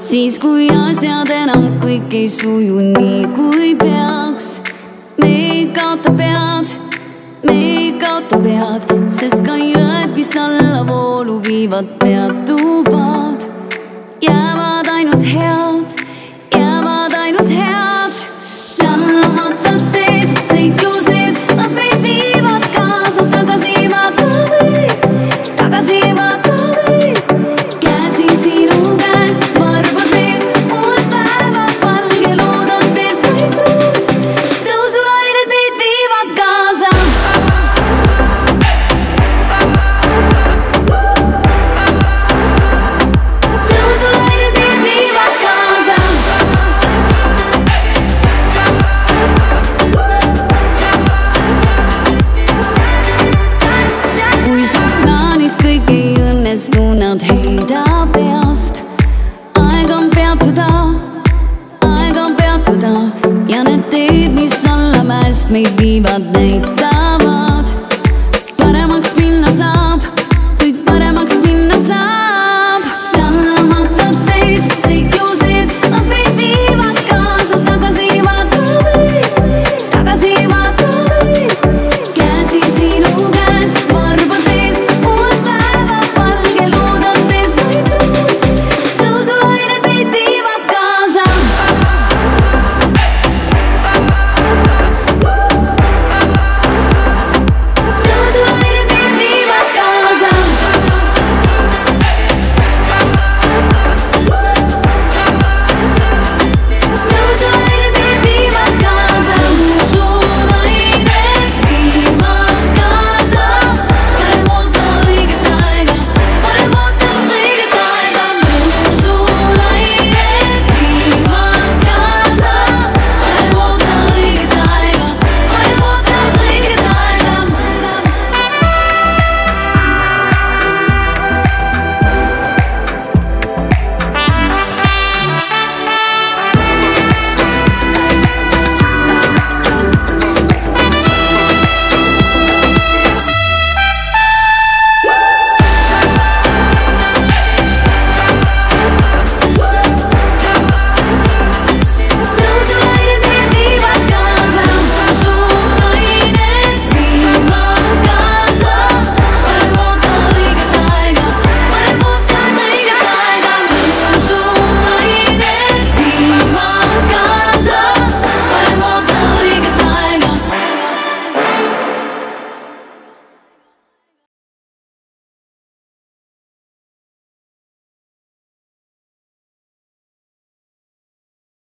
siis kui asjad enam kõik ei suju nii kui peaks. me ei kaota pead, me ei kaota pead, sest ka jõed, mis allavoolu viivad, peatuvad. maybe, but they